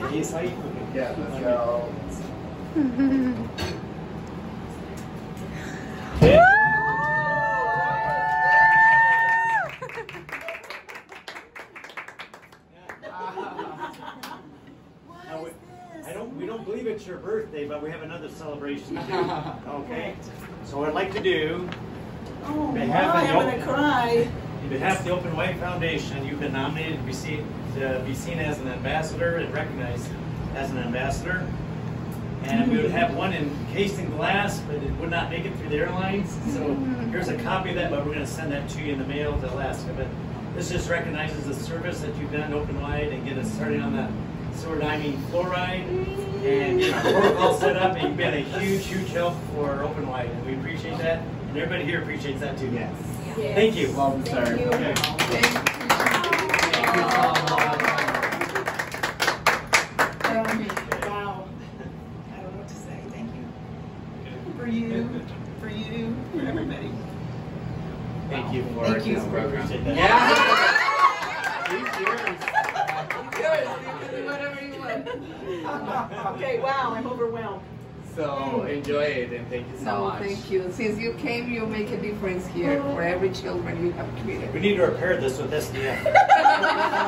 Height? Yeah, let's go. Now, we- I don't, we don't believe it's your birthday, but we have another celebration to do, okay? So what I'd like to do, Oh, They my, have I'm an gonna cry. On behalf of the Open Wide Foundation, you've been nominated to be seen, to be seen as an ambassador and recognized as an ambassador. And we would have one encased in glass, but it would not make it through the airlines. So mm-hmm. here's a copy of that, but we're gonna send that to you in the mail to Alaska. But this just recognizes the service that you've done open wide and get us started on the silver diamine fluoride and get the protocol set up. And you've been a huge, huge help for open wide, and we appreciate that. And everybody here appreciates that too. Yes. Thank you. Well deserved. Okay. Um, wow. I don't know what to say. Thank you. For you, for you, for everybody. Thank you for Thank you. program. Yeah. Okay, wow, I'm overwhelmed. So enjoy it and thank you so No, much. thank you. Since you came, you make a difference here for every children you have created. We need to repair this with SDF.